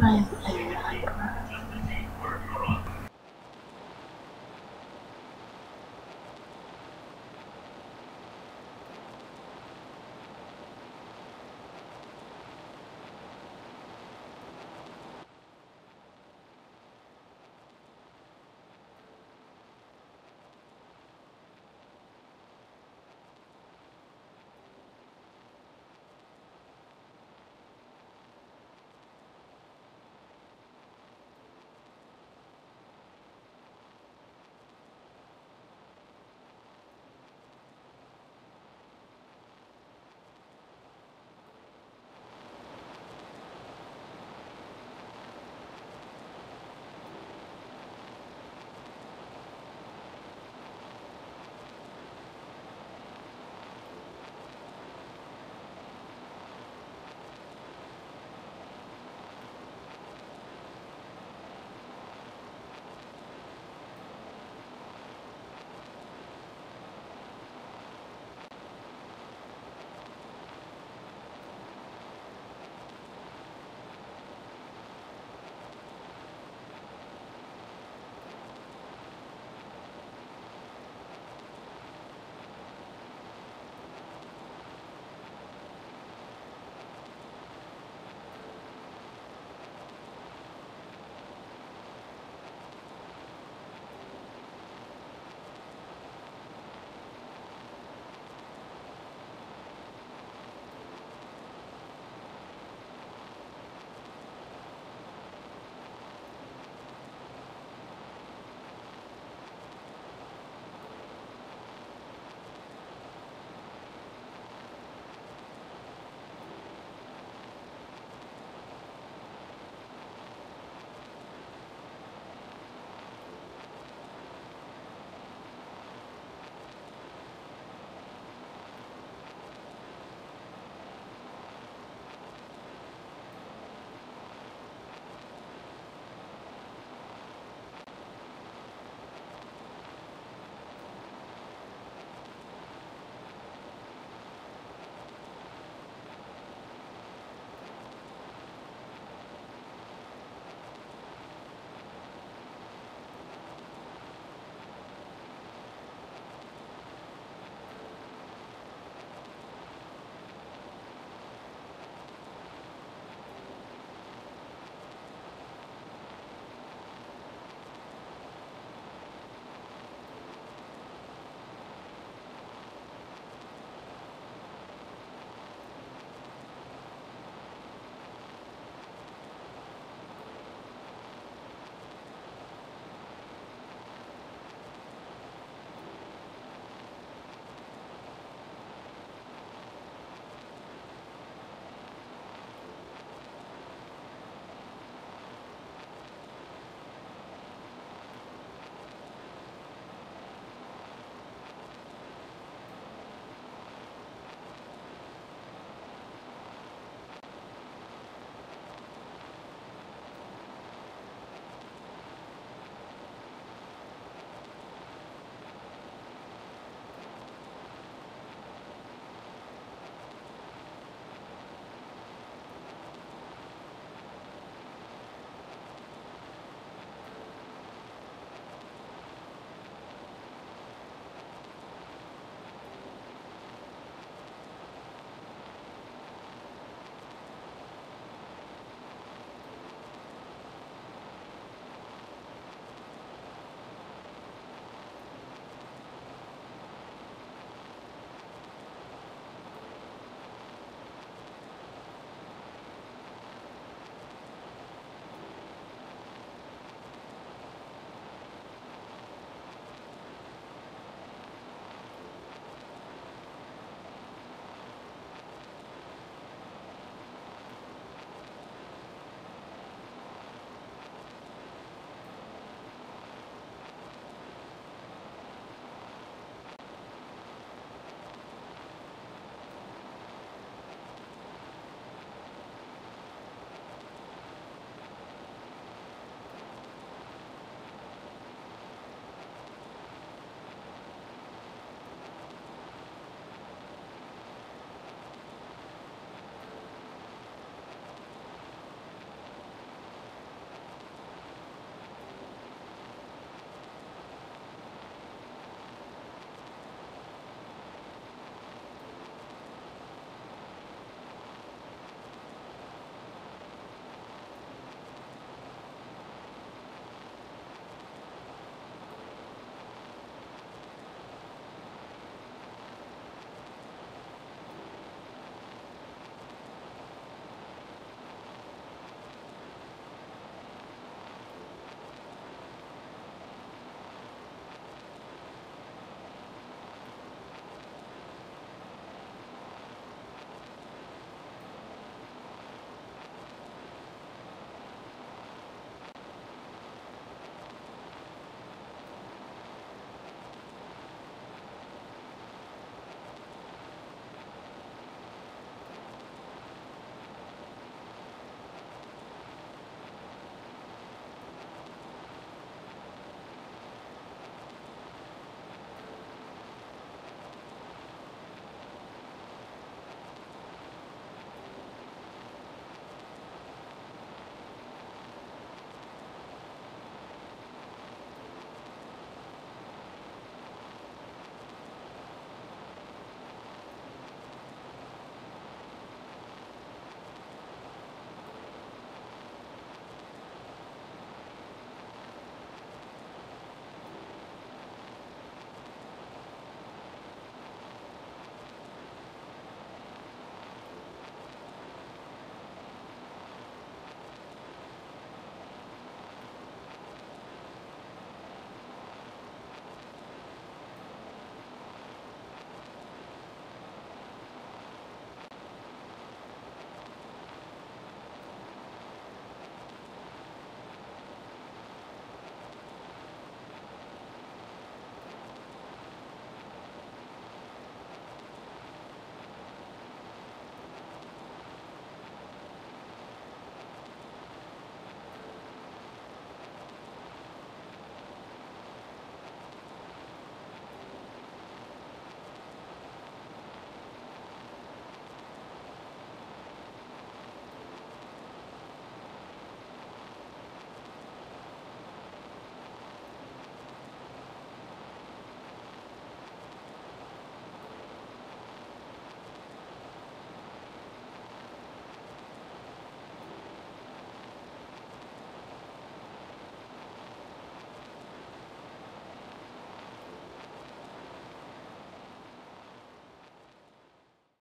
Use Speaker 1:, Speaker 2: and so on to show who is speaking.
Speaker 1: 不也不太